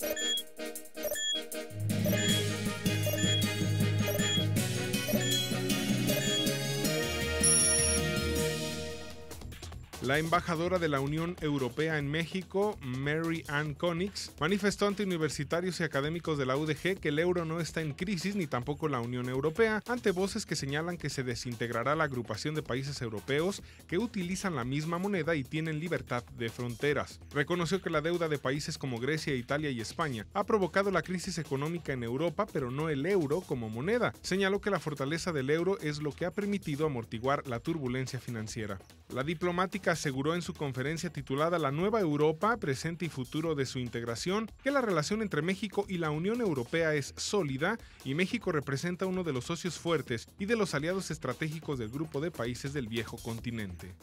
Thank you La embajadora de la Unión Europea en México, Mary Ann Konix, manifestó ante universitarios y académicos de la UDG que el euro no está en crisis ni tampoco la Unión Europea, ante voces que señalan que se desintegrará la agrupación de países europeos que utilizan la misma moneda y tienen libertad de fronteras. Reconoció que la deuda de países como Grecia, Italia y España ha provocado la crisis económica en Europa, pero no el euro como moneda. Señaló que la fortaleza del euro es lo que ha permitido amortiguar la turbulencia financiera. La diplomática aseguró en su conferencia titulada La nueva Europa, presente y futuro de su integración, que la relación entre México y la Unión Europea es sólida y México representa uno de los socios fuertes y de los aliados estratégicos del grupo de países del viejo continente.